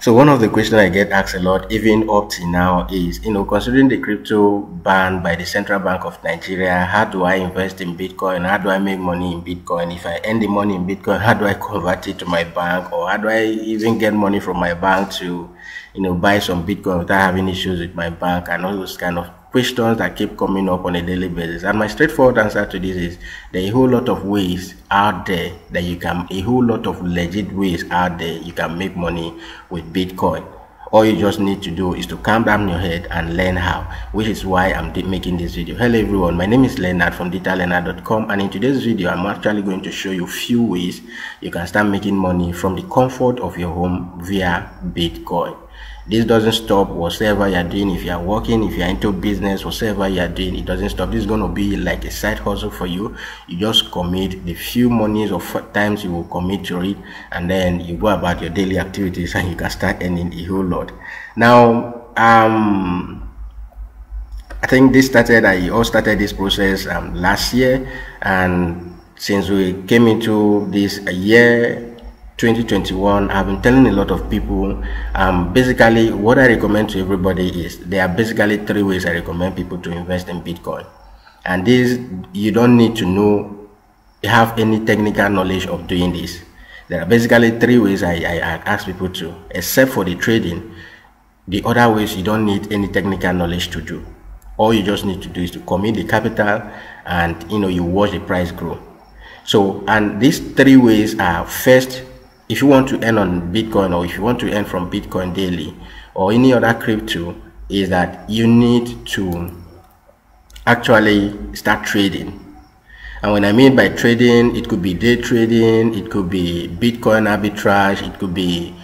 So one of the questions I get asked a lot, even up to now, is you know, considering the crypto ban by the Central Bank of Nigeria, how do I invest in Bitcoin? How do I make money in Bitcoin? If I earn the money in Bitcoin, how do I convert it to my bank, or how do I even get money from my bank to, you know, buy some Bitcoin without having issues with my bank and all those kind of questions that keep coming up on a daily basis. And my straightforward answer to this is there are a whole lot of ways out there that you can, a whole lot of legit ways out there you can make money with Bitcoin. All you just need to do is to calm down your head and learn how, which is why I'm making this video. Hello everyone, my name is Leonard from DigitalLeonard.com and in today's video, I'm actually going to show you a few ways you can start making money from the comfort of your home via Bitcoin this doesn't stop whatever you're doing. If you're working if you're into business whatever you're doing it doesn't stop. This is going to be like a side hustle for you. You just commit the few monies or times you will commit to it and then you go about your daily activities and you can start earning a whole lot. Now um i think this started i all started this process um, last year. And since we came into this year 2021 i've been telling a lot of people um, basically what i recommend to everybody is there are basically three ways i recommend people to invest in bitcoin. And this you don't need to know have any technical knowledge of doing this. There are basically three ways I, I, I ask people to except for the trading the other ways you don't need any technical knowledge to do. All you just need to do is to commit the capital and you know you watch the price grow. So and these three ways are first if you want to earn on Bitcoin or if you want to earn from Bitcoin daily or any other crypto is that you need to actually start trading. And when I mean by trading, it could be day trading, it could be Bitcoin arbitrage, it could be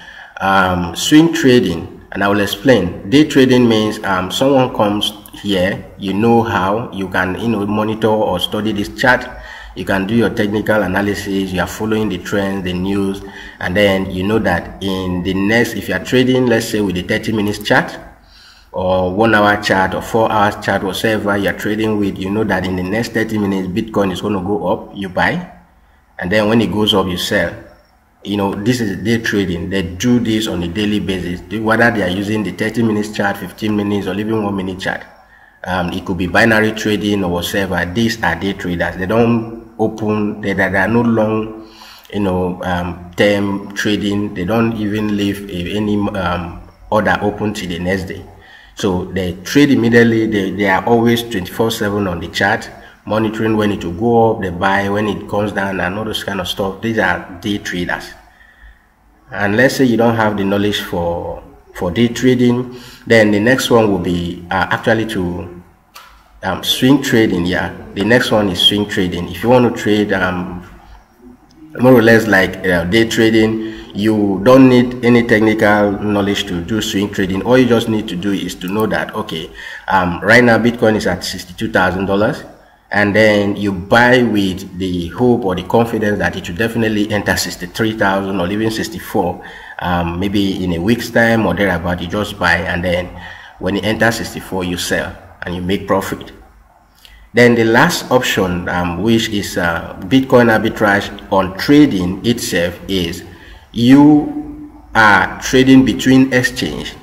um, swing trading. And I will explain. Day trading means um, someone comes here, you know how, you can you know monitor or study this chart you can do your technical analysis you are following the trends the news and then you know that in the next if you are trading let's say with the 30 minutes chart or one hour chart or four hours chart whatever you're trading with you know that in the next 30 minutes bitcoin is going to go up you buy. And then when it goes up you sell. You know this is day trading. They do this on a daily basis. Whether they are using the 30 minutes chart 15 minutes or even one minute chart. Um, it could be binary trading or whatever. These are day traders. They don't open. They, there are no long you know um, term trading. They don't even leave any um, order open till the next day. So they trade immediately. They, they are always 24 7 on the chart monitoring when it will go up they buy when it comes down and all those kind of stuff. These are day traders. And let's say you don't have the knowledge for for day trading then the next one will be uh, actually to um, swing trading yeah. The next one is swing trading. If you want to trade um, more or less like uh, day trading you don't need any technical knowledge to do swing trading. All you just need to do is to know that okay um, right now bitcoin is at $62,000 and then you buy with the hope or the confidence that it will definitely enter 63,000 or even 64 um, maybe in a week's time or thereabout you just buy and then when it enters 64 you sell and you make profit. Then the last option, um, which is uh, Bitcoin arbitrage on trading itself, is you are trading between exchange.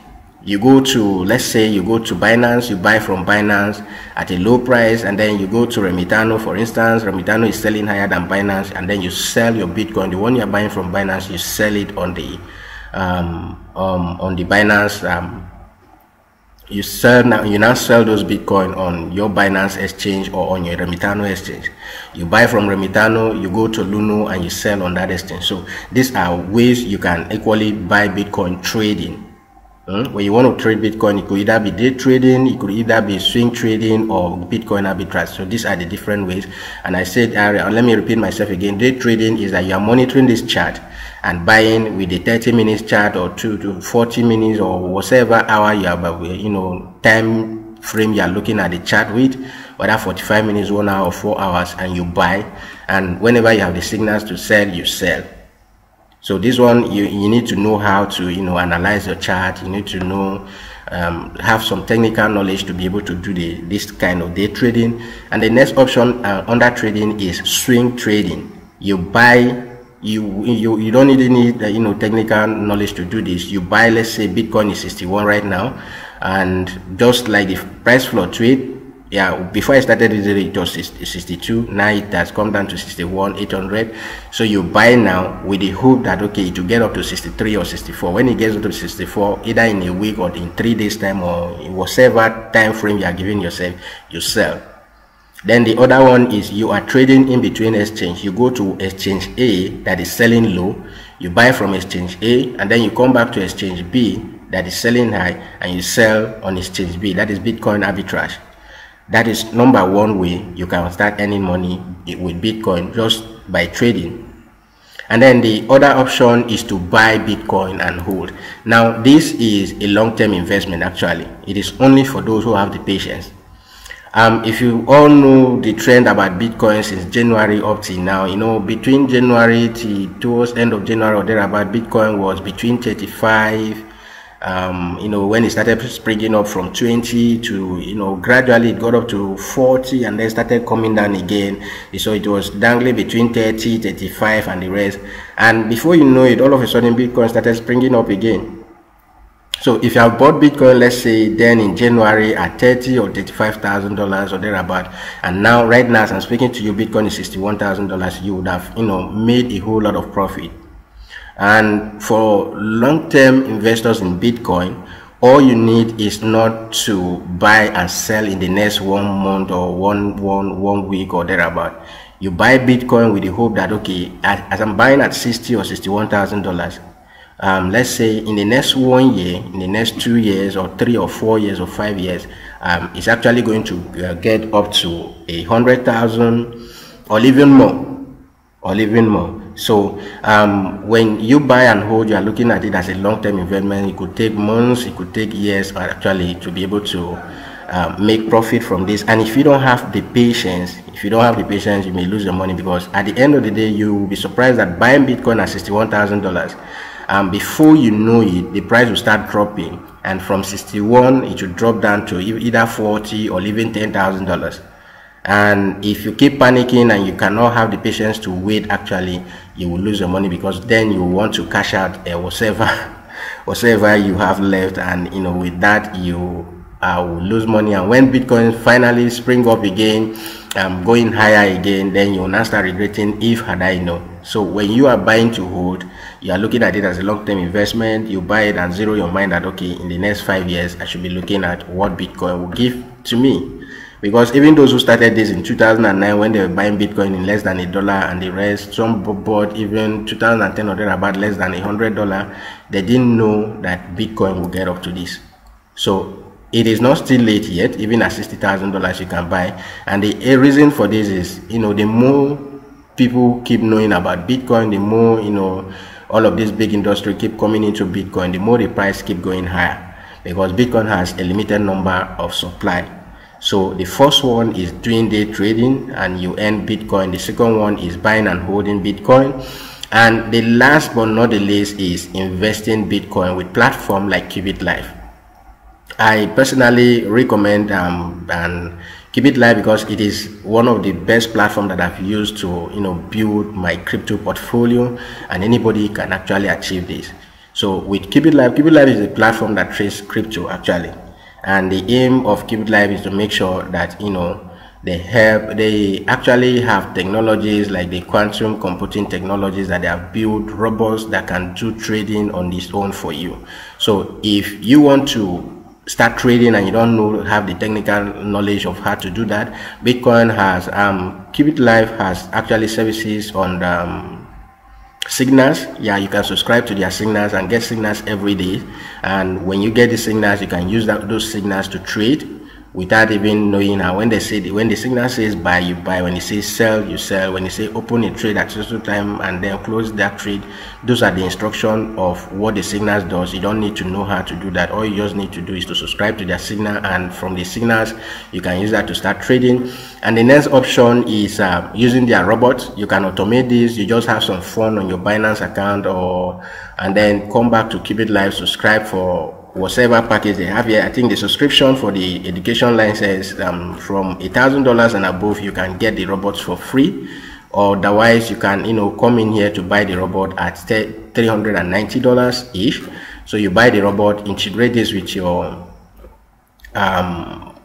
You go to, let's say, you go to Binance, you buy from Binance at a low price, and then you go to Remitano, for instance. Remitano is selling higher than Binance, and then you sell your Bitcoin. The one you're buying from Binance, you sell it on the um, um, on the Binance um, you sell now you now sell those bitcoin on your binance exchange or on your remitano exchange you buy from remitano you go to luno and you sell on that exchange so these are ways you can equally buy bitcoin trading? When you want to trade bitcoin it could either be day trading it could either be swing trading or bitcoin arbitrage. So these are the different ways. And i said uh, let me repeat myself again. Day trading is that you are monitoring this chart and buying with the 30 minutes chart or 2 to 40 minutes or whatever hour you are you know time frame you are looking at the chart with whether 45 minutes one hour or four hours and you buy. And whenever you have the signals to sell you sell so this one you, you need to know how to you know analyze your chart. You need to know um, have some technical knowledge to be able to do the this kind of day trading. And the next option uh, under trading is swing trading. You buy you you you don't need any uh, you know technical knowledge to do this. You buy let's say bitcoin is 61 right now. And just like the price fluctuate yeah before i started it was 62 now it has come down to 61 800 so you buy now with the hope that okay to get up to 63 or 64 when it gets up to 64 either in a week or in three days time or whatever time frame you are giving yourself you sell then the other one is you are trading in between exchange. You go to exchange A that is selling low, you buy from exchange A, and then you come back to exchange B that is selling high, and you sell on exchange B. That is Bitcoin arbitrage. That is number one way you can start earning money with Bitcoin just by trading. And then the other option is to buy Bitcoin and hold. Now, this is a long-term investment actually. It is only for those who have the patience um, if you all know the trend about Bitcoin since January up till now, you know, between January to towards end of January or thereabout, Bitcoin was between 35, um, you know, when it started springing up from 20 to, you know, gradually it got up to 40 and then started coming down again. So it was dangling between 30, 35 and the rest. And before you know it, all of a sudden Bitcoin started springing up again. So if you have bought Bitcoin, let's say then in January at thirty or thirty-five thousand dollars or thereabout, and now right now as I'm speaking to you, Bitcoin is sixty-one thousand dollars, you would have you know made a whole lot of profit. And for long-term investors in Bitcoin, all you need is not to buy and sell in the next one month or one one one week or thereabout. You buy Bitcoin with the hope that okay, as, I'm buying at sixty or sixty-one thousand dollars, um, let's say in the next one year, in the next two years, or three or four years, or five years, um, it's actually going to uh, get up to a hundred thousand or even more, or even more. So um, when you buy and hold, you are looking at it as a long-term investment. It could take months, it could take years, actually, to be able to uh, make profit from this. And if you don't have the patience, if you don't have the patience, you may lose your money because at the end of the day, you will be surprised that buying Bitcoin at sixty-one thousand dollars and before you know it the price will start dropping and from 61 it will drop down to either 40 or even ten thousand dollars and if you keep panicking and you cannot have the patience to wait actually you will lose your money because then you want to cash out uh, whatever whatever you have left. And you know with that you uh, will lose money. And when bitcoin finally spring up again um, going higher again then you will now start regretting if had i know so when you are buying to hold you are looking at it as a long-term investment. You buy it and zero your mind that okay in the next five years i should be looking at what bitcoin will give to me because even those who started this in 2009 when they were buying bitcoin in less than a dollar and the rest some bought even 2010 or about less than a hundred dollar they didn't know that bitcoin will get up to this. So it is not still late yet even at $60,000 you can buy. And the reason for this is you know the more people keep knowing about bitcoin the more you know all of this big industry keep coming into Bitcoin, the more the price keep going higher. Because Bitcoin has a limited number of supply. So the first one is doing day trading and you earn Bitcoin. The second one is buying and holding Bitcoin. And the last but not the least is investing Bitcoin with platform like Qubit Life. I personally recommend um, and Qubit Life because it is one of the best platforms that I've used to you know build my crypto portfolio and anybody can actually achieve this. So with Qubit Life, Qubit Life is a platform that trades crypto actually. And the aim of Qubit Life is to make sure that you know they help they actually have technologies like the quantum computing technologies that they have built robots that can do trading on its own for you. So if you want to start trading and you don't know have the technical knowledge of how to do that bitcoin has um Qubit Life has actually services on the, um, signals yeah you can subscribe to their signals and get signals every day. And when you get the signals you can use that, those signals to trade without even knowing how when they say when the signal says buy you buy. When it says sell you sell. When you say open a trade at certain time and then close that trade those are the instruction of what the signals does. You don't need to know how to do that. All you just need to do is to subscribe to their signal and from the signals you can use that to start trading. And the next option is uh, using their robot you can automate this. You just have some fun on your binance account or and then come back to Qubit Life subscribe for whatever package they have here. I think the subscription for the education license um, from a thousand dollars and above, you can get the robots for free. Or otherwise you can you know come in here to buy the robot at $390 each. So you buy the robot integrate this with your um,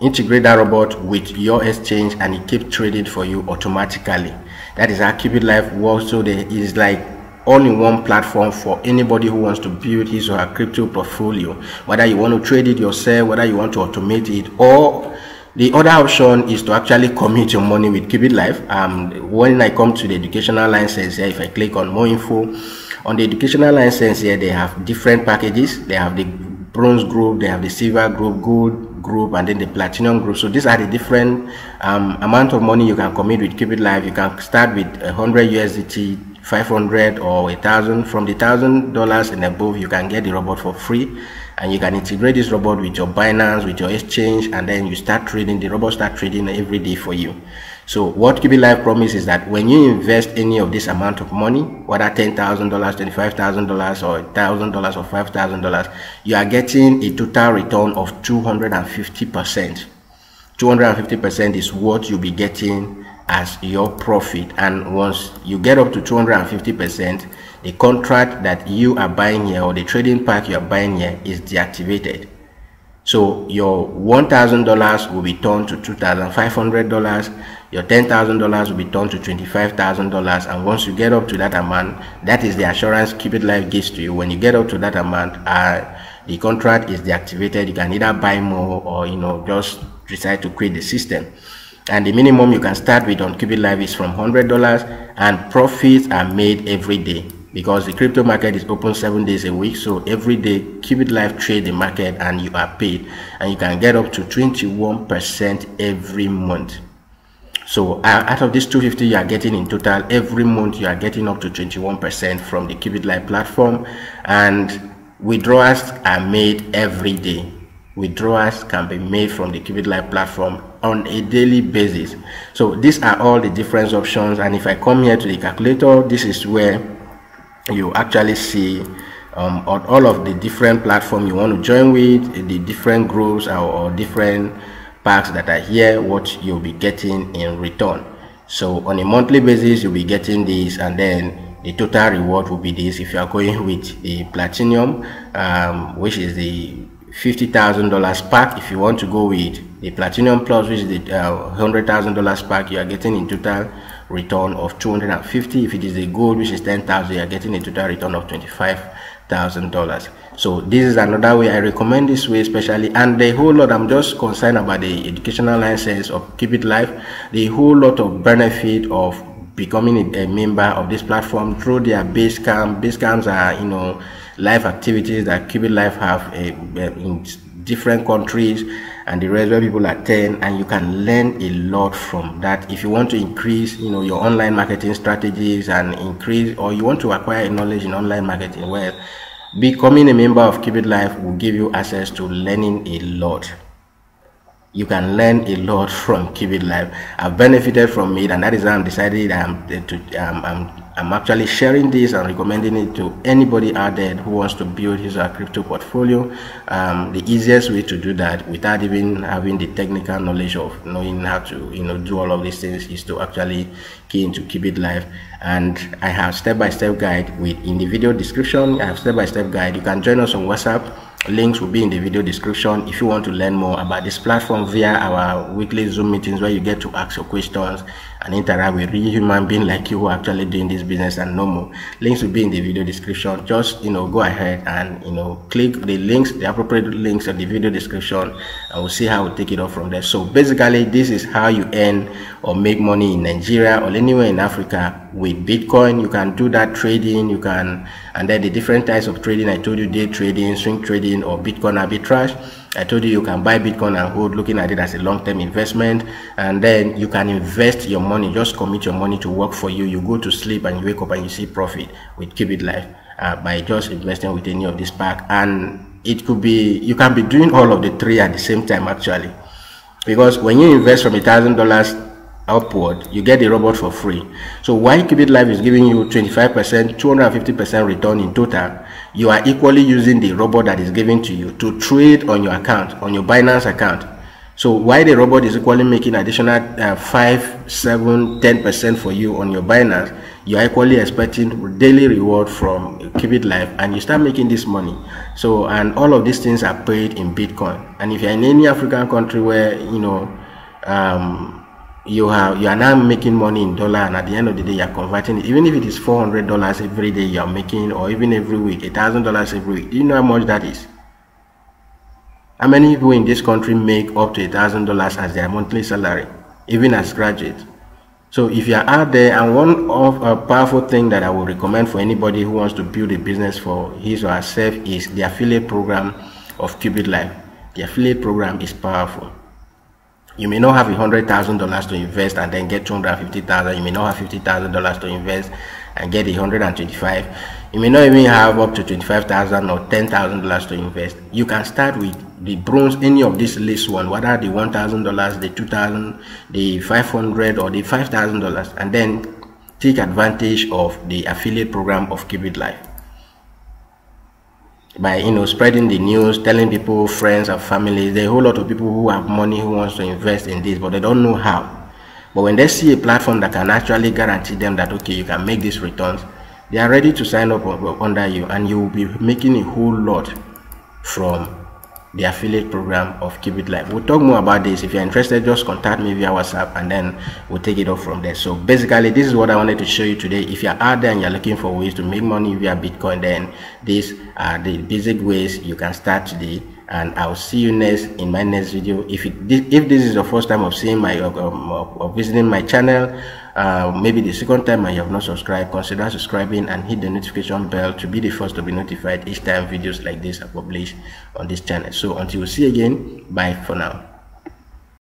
integrate that robot with your exchange and it keeps trading for you automatically. That is how Qubit Life works. So there is like all-in-one platform for anybody who wants to build his or her crypto portfolio whether you want to trade it yourself whether you want to automate it or the other option is to actually commit your money with Qubit Life. Um, when I come to the educational license here, if I click on more info, on the educational license here, they have different packages. They have the bronze group, they have the silver group, gold group, and then the platinum group. So these are the different um, amount of money you can commit with Qubit Life. You can start with 100 USDT, 500 or a thousand. From the thousand dollars and above, you can get the robot for free and you can integrate this robot with your Binance, with your exchange, and then you start trading. The robot start trading every day for you. So what Qubit Life promise is that when you invest any of this amount of money, whether ten thousand dollars, twenty-five thousand dollars, or thousand dollars, or five thousand dollars, you are getting a total return of two hundred and fifty percent. Two hundred and fifty percent is what you'll be getting as your profit, and once you get up to two hundred and fifty percent, the contract that you are buying here or the trading pack you are buying here is deactivated. So your $1,000 will be turned to $2,500. Your $10,000 will be turned to $25,000. And once you get up to that amount, that is the assurance Qubit Life gives to you. When you get up to that amount, uh, the contract is deactivated. You can either buy more or, you know, just decide to quit the system. And the minimum you can start with on Qubit Life is from $100 and profits are made every day because the crypto market is open seven days a week. So every day Qubit Life trade the market and you are paid and you can get up to 21 percent every month. So uh, out of this 250 you are getting in total every month you are getting up to 21 percent from the Qubit Life platform. And withdrawals are made every day. Withdrawals can be made from the Qubit Life platform on a daily basis so these are all the different options and if I come here to the calculator this is where you actually see um, all of the different platform you want to join with, the different groups or, or different packs that are here, what you'll be getting in return. So on a monthly basis, you'll be getting this and then the total reward will be this if you are going with the platinum, um, which is the $50,000 pack. If you want to go with the platinum plus, which is the uh, $100,000 pack, you are getting in total return of 250 if it is a gold which is 10,000 you're getting a total return of $25,000 so this is another way I recommend this way especially and the whole lot I'm just concerned about the educational license of Qubit Life. The whole lot of benefit of becoming a, a member of this platform through their base camp. Base camps are you know live activities that Qubit Life have a, a, in different countries and the rest where people attend and you can learn a lot from that. If you want to increase you know your online marketing strategies and increase or you want to acquire knowledge in online marketing well becoming a member of Qubit Life will give you access to learning a lot. You can learn a lot from Qubit Life I've benefited from it and that is why I'm decided I'm to um, I'm I'm actually sharing this and recommending it to anybody out there who wants to build his or crypto portfolio. Um, the easiest way to do that without even having the technical knowledge of knowing how to you know do all of these things is to actually key into Qubit Life. And I have step-by-step -step guide with in the video description. I have step-by-step -step guide. You can join us on WhatsApp links will be in the video description if you want to learn more about this platform via our weekly zoom meetings where you get to ask your questions and interact with real human being like you who are actually doing this business and no more. Links will be in the video description. Just you know go ahead and you know click the links the appropriate links in the video description and we'll see how we take it off from there. So basically this is how you earn or make money in nigeria or anywhere in africa with bitcoin. You can do that trading. You can and then the different types of trading i told you day trading swing trading or bitcoin arbitrage I told you you can buy Bitcoin and hold looking at it as a long-term investment and then you can invest your money just commit your money to work for you. You go to sleep and you wake up and you see profit with Qubit Life uh, by just investing with any of this pack and it could be you can be doing all of the three at the same time actually. Because when you invest from a thousand dollars upward, you get the robot for free. So why Qubit Life is giving you 25%, 250% return in total, you are equally using the robot that is given to you to trade on your account, on your Binance account. So why the robot is equally making additional uh, 5, 7, 10% for you on your Binance, you're equally expecting daily reward from Qubit Life and you start making this money. So, and all of these things are paid in Bitcoin. And if you're in any African country where, you know, um, you have you are now making money in dollar and at the end of the day you're converting it even if it is 400 dollars every day you're making or even every week a thousand dollars every week do you know how much that is how many people in this country make up to a thousand dollars as their monthly salary, even as graduates? So if you are out there, and one of a powerful thing that I would recommend for anybody who wants to build a business for his or herself is the affiliate program of Qubit Life The affiliate program is powerful. You may not have a hundred thousand dollars to invest and then get two hundred fifty thousand. You may not have fifty thousand dollars to invest and get a hundred and twenty-five. You may not even have up to twenty-five thousand or ten thousand dollars to invest. You can start with the bronze any of this list one whether the one thousand dollars the two thousand the five hundred or the five thousand dollars and then take advantage of the affiliate program of Qubit Life by you know spreading the news telling people friends and families there are a whole lot of people who have money who wants to invest in this but they don't know how. But when they see a platform that can actually guarantee them that okay you can make these returns they are ready to sign up under you and you will be making a whole lot from the affiliate program of Qubit Life. We'll talk more about this. If you're interested, just contact me via WhatsApp and then we'll take it off from there. So basically, this is what I wanted to show you today. If you're out there and you're looking for ways to make money via Bitcoin, then these are the basic ways you can start today. And I'll see you next in my next video. If it, if this is the first time of seeing my um, of visiting my channel, uh, maybe the second time and you have not subscribed, consider subscribing and hit the notification bell to be the first to be notified each time videos like this are published on this channel. So until we see again, bye for now.